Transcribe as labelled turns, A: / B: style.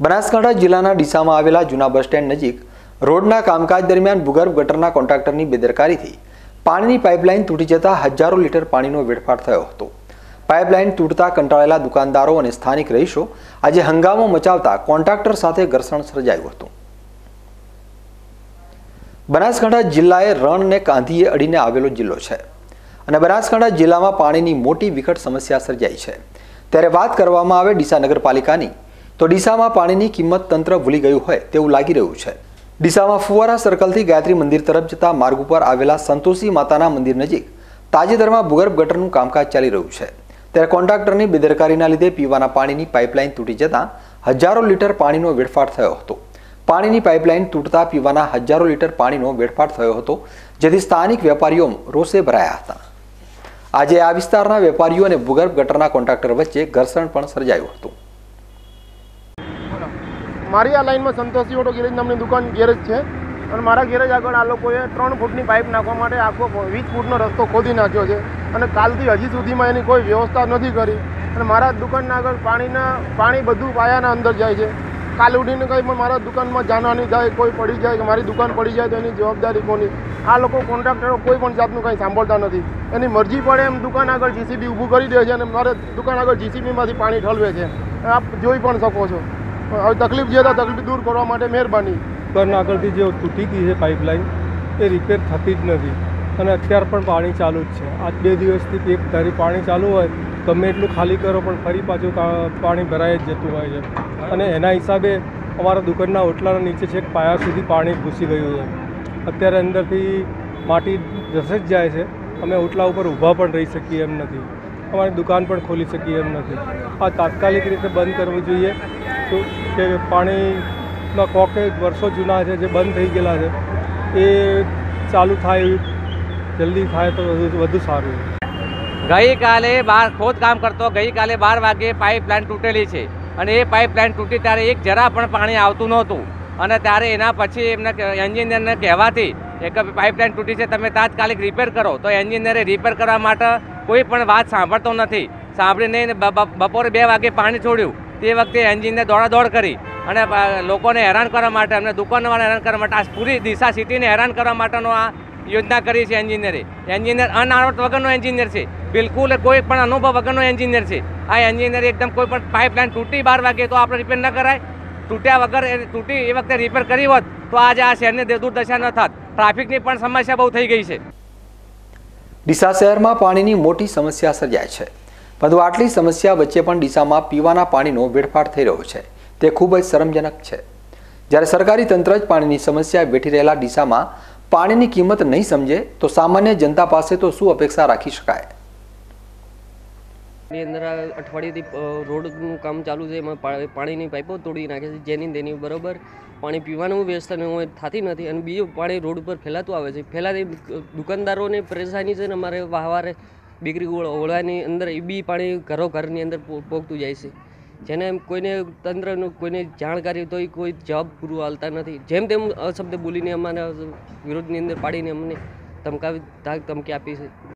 A: બનાસકાંઠા જિલ્લાના ડીસામાં આવેલા જૂના બસ સ્ટેન્ડ નજીક રોડના કામકાજ દરમિયાન ભૂગર્ભ ગટરના કોન્ટ્રાક્ટરની બેદરકારીથી પાણીની પાઇપલાઇન તૂટી જતા હજારો લીટર પાણીનો વેડફાટ થયો હતો. પાઇપલાઇન તૂટતા કંટાળેલા દુકાનદારો અને સ્થાનિક રહીશો આજે હંગામો મચાવતા કોન્ટ્રાક્ટર સાથે ઘર્ષણ સર્જાયું હતું. બનાસકાંઠા જિલ્લાએ રણ ને કાંધીએ અડીને આવેલો જિલ્લો છે અને બનાસકાંઠા જિલ્લામાં પાણીની મોટી વિકટ સમસ્યા સર્જાઈ છે. ત્યારે વાત કરવામાં આવે ડીસા નગરપાલિકાની તો ડીસામાં પાણીની કિંમત તંત્ર ભૂલી ગયું હોય તેવું લાગી રહ્યું છે. ડીસામાં ફુવારા સર્કલથી ગાયત્રી મંદિર તરફ જતા માર્ગ ઉપર આવેલા સંતોષી માતાના મંદિર નજીક તાજેતરમાં ભૂગર્ભ ગટરનું કામકાજ ચાલી રહ્યું છે. ત્યારે કોન્ટ્રાક્ટરની બેદરકારીના લીધે પીવાના પાણીની પાઇપલાઇન તૂટી જતાં હજારો લીટર પાણીનો વેડફાટ થયો હતો. પાણીની પાઇપલાઇન તૂટતા પીવાના હજારો લીટર પાણીનો વેડફાટ થયો હતો, જેથી સ્થાનિક વેપારીઓ રોષે ભરાયા હતા. આજે આ વિસ્તારના વેપારીઓ અને ભૂગર્ભ ગટરના કોન્ટ્રાક્ટર વચ્ચે ઘર્ષણ પણ સર્જાયું હતું.
B: મારી આ લાઈનમાં સંતોષી ઓટો ગેરેજ નામની દુકાન ગેરેજ છે. અને મારા ગેરેજ આગળ આ લોકોએ ત્રણ ફૂટની પાઇપ નાખવા માટે આખો વીસ ફૂટનો રસ્તો ખોદી નાખ્યો છે. અને કાલથી હજી સુધીમાં એની કોઈ વ્યવસ્થા નથી કરી. અને મારા દુકાનના આગળ પાણીના, પાણી બધું પાયાના અંદર જાય છે. કાલ ઉડીને કંઈ પણ મારા દુકાનમાં જાનહાની થાય, કોઈ પડી જાય કે મારી દુકાન પડી જાય તો એની જવાબદારી કોની? આ લોકો કોન્ટ્રાક્ટરો કોઈ પણ જાતનું કંઈ સાંભળતા નથી. એની મરજી પડે એમ દુકાન આગળ જીસીબી ઊભું કરી દે છે અને મારે દુકાન આગળ જીસીબીમાંથી પાણી ઠલવે છે. આપ જોઈ પણ શકો છો. હવે તકલીફ જે હતા તકલીફ દૂર કરવા માટે મહેરબાની.
C: ઘરના આગળથી જે તૂટી ગઈ છે પાઇપલાઇન એ રિપેર થતી જ નથી. અને અત્યારે પણ પાણી ચાલુ જ છે. આજ બે દિવસથી એક ધારી પાણી ચાલુ હોય, ગમે એટલું ખાલી કરો, પણ ફરી પાછું પાણી ભરાઈ જ જતું હોય છે. અને એના હિસાબે અમારા દુકાનના ઓટલાના નીચે છેક પાયા સુધી પાણી ઘૂસી ગયું છે. અત્યારે અંદરથી માટી જશે જ જાય છે. અમે ઓટલા ઉપર ઊભા પણ રહી શકીએ એમ નથી. અમારી દુકાન પણ ખોલી શકીએ એમ નથી. આ તાત્કાલિક રીતે બંધ કરવું જોઈએ. તો કે પાણીના કોકે વર્ષો જૂના છે, જે બંધ થઈ ગયેલા છે, એ ચાલુ થાય, જલ્દી થાય તો વધુ સારું.
D: ગઈકાલે બાર ખોદકામ કરતો ગઈકાલે બાર વાગે પાઇપલાઇન તૂટેલી છે અને એ પાઇપલાઇન તૂટી ત્યારે એક જરા પણ પાણી આવતું નહોતું. અને ત્યારે એના પછી એમને એન્જિનિયરને કહેવાથી એક પાઇપલાઇન તૂટી છે, તમે તાત્કાલિક રિપેર કરો. તો એન્જિનિયરે રિપેર કરવા માટે કોઈ પણ વાત સાંભળતો નથી. સાંભળીને બપોરે બે વાગે પાણી છોડ્યું. તે વખતે એન્જિનિયર દોડાદોડ કરી અને લોકોને હેરાન કરવા માટે, અમને દુકાનવાળાને હેરાન કરવા માટે, આ પૂરી દિશા સિટીને હેરાન કરવા માટેનો આ યોજના કરી છે એન્જિનિયરે. એન્જિનિયર અનાવટ વગરનો એન્જિનિયર છે. બિલકુલ કોઈ પણ અનુભવ વગરનો એન્જિનિયર છે. આ એન્જિનિયર એકદમ કોઈ પણ પાઇપલાઇન તૂટી બાર વાગે તો આપણે રિપેર ન કરાય. તૂટ્યા વગર એ તૂટી એ વખતે રિપેર કરી હોત તો આજે આ શહેરની દુર્દશા ન થાત. ટ્રાફિકની પણ સમસ્યા બહુ થઈ ગઈ છે.
A: ડીસા શહેરમાં પાણીની મોટી સમસ્યા સર્જાય છે. પરંતુ આટલી સમસ્યા વચ્ચે પણ ડીસામાં પીવાના પાણીનો વેડફાટ થઈ રહ્યો છે. તે ખૂબ જ શરમજનક છે. જ્યારે સરકારી તંત્ર જ પાણીની સમસ્યા વેઠી રહેલા ડીસામાં પાણીની કિંમત નહીં સમજે, તો સામાન્ય જનતા પાસે તો શું અપેક્ષા રાખી શકાય?
E: ની અંદર અઠવાડિયેથી રોડનું કામ ચાલુ છે, એમાં પાણીની પાઇપો તોડી નાખે છે, જેની તેની બરોબર પાણી પીવાનું વ્યવસ્થા થતી નથી. અને બીજું પાણી રોડ ઉપર ફેલાતું આવે છે. ફેલાતી દુકાનદારોને પરેશાની છે ને અમારે વાહવારે બીકરી ઓળવાની અંદર એ બી પાણી ઘરો ઘરની અંદર પોગતું જાય છે. જેને કોઈને તંત્રનું કોઈને જાણકારી તો કોઈ જવાબ પૂરું હાલતા નથી. જેમ તેમ અશબ્દ બોલીને અમારા વિરોધની અંદર પાડીને અમને ધમકાવી ધાક ધમકી આપી છે.